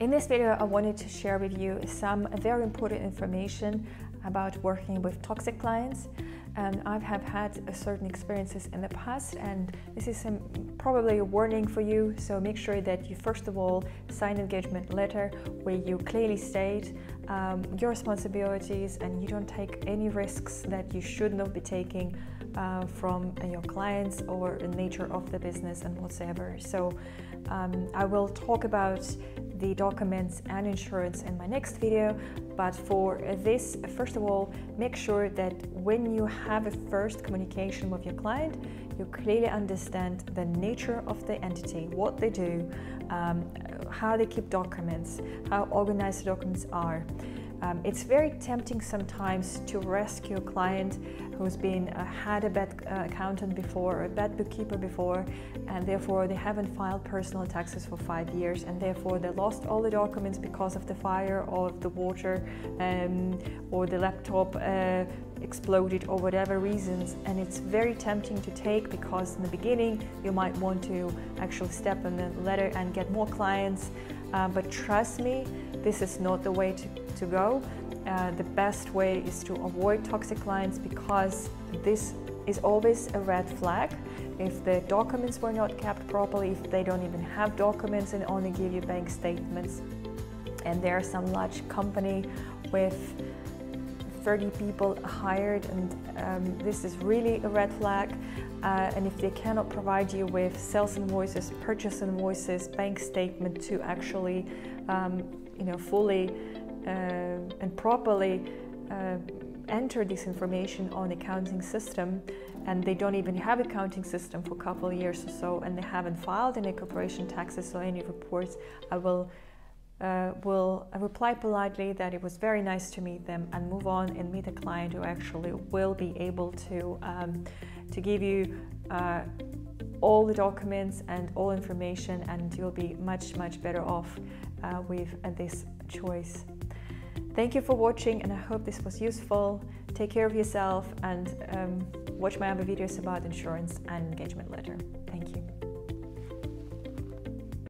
In this video, I wanted to share with you some very important information about working with toxic clients. Um, I have had certain experiences in the past, and this is some, probably a warning for you. So make sure that you first of all sign an engagement letter where you clearly state um, your responsibilities and you don't take any risks that you should not be taking uh, from your clients or the nature of the business and whatsoever. So um, I will talk about the documents and insurance in my next video. But for this, first of all, make sure that when you have a first communication with your client, you clearly understand the nature of the entity, what they do, um, how they keep documents, how organized the documents are. Um, it's very tempting sometimes to rescue a client who's been uh, had a bad uh, accountant before, or a bad bookkeeper before, and therefore they haven't filed personal taxes for five years, and therefore they lost all the documents because of the fire or the water um, or the laptop uh, exploded or whatever reasons. And it's very tempting to take because in the beginning you might want to actually step on the ladder and get more clients uh, but trust me this is not the way to, to go uh, the best way is to avoid toxic clients because this is always a red flag. If the documents were not kept properly, if they don't even have documents and only give you bank statements, and there are some large company with 30 people hired and um, this is really a red flag. Uh, and if they cannot provide you with sales invoices purchase invoices bank statement to actually um, you know fully uh, and properly uh, enter this information on accounting system and they don't even have accounting system for a couple of years or so and they haven't filed any corporation taxes or any reports i will uh, will reply politely that it was very nice to meet them and move on and meet a client who actually will be able to um, to give you uh, all the documents and all information and you'll be much much better off uh, with this choice Thank you for watching and I hope this was useful. Take care of yourself and um, watch my other videos about insurance and engagement letter. Thank you.